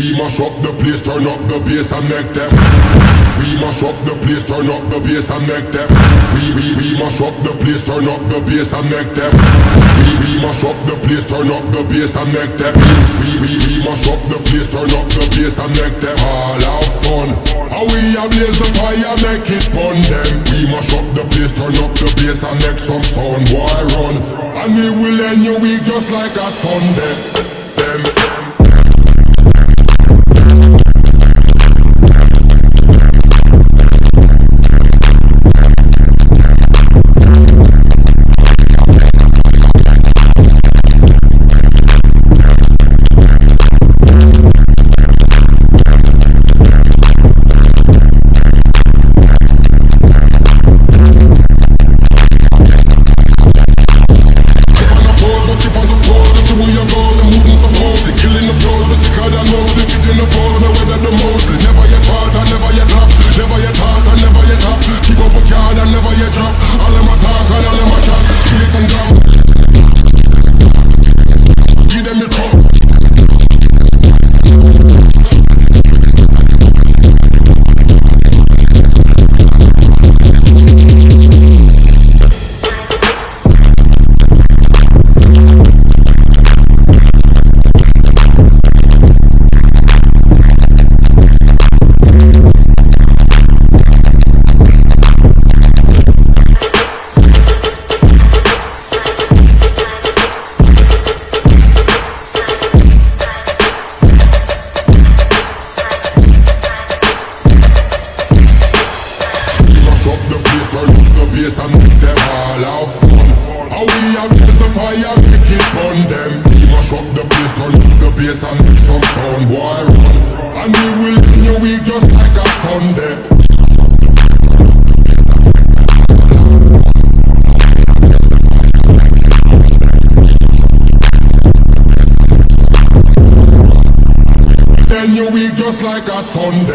We mash up the place, turn up the bass and make them. We mash up the place, turn up the bass and make them. We we we mash up the place, turn up the bass and make them. We we mash up the place, turn up the bass and make them. We we we mash up the place, turn up the bass and make them all have fun. How we a blaze the fire, make it burn them. We mash up the place, turn up the bass and make some sound, boy run. And we will end your week just like a Sunday. Them. Just like a Sunday